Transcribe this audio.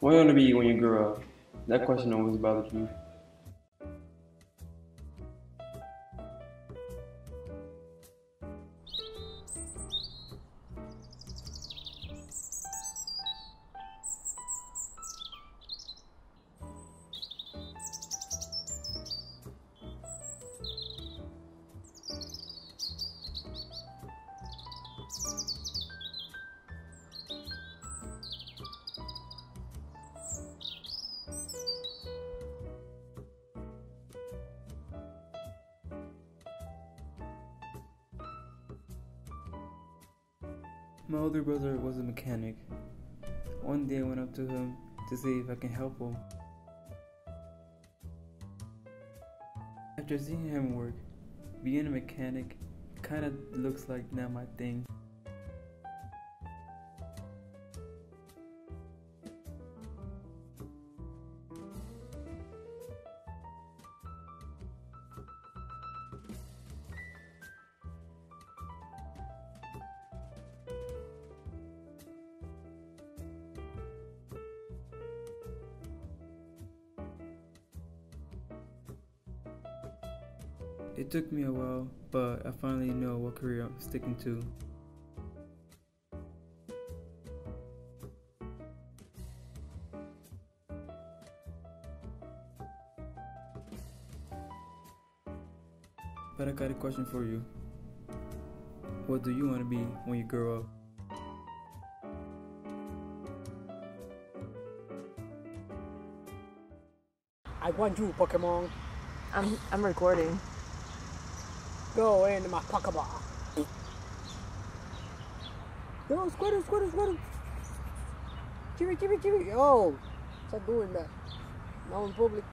What do you want to be when you grow up? That question always bothered me. My older brother was a mechanic. One day I went up to him to see if I can help him. After seeing him work, being a mechanic kinda looks like not my thing. It took me a while, but I finally know what career I'm sticking to. But I got a question for you. What do you want to be when you grow up? I want you, Pokemon. I'm I'm recording. Go into my Pokeball. Yo, Squirtle, Squirtle, Squirtle. Chibi, chibi, chibi. Yo, stop doing that. Now in public.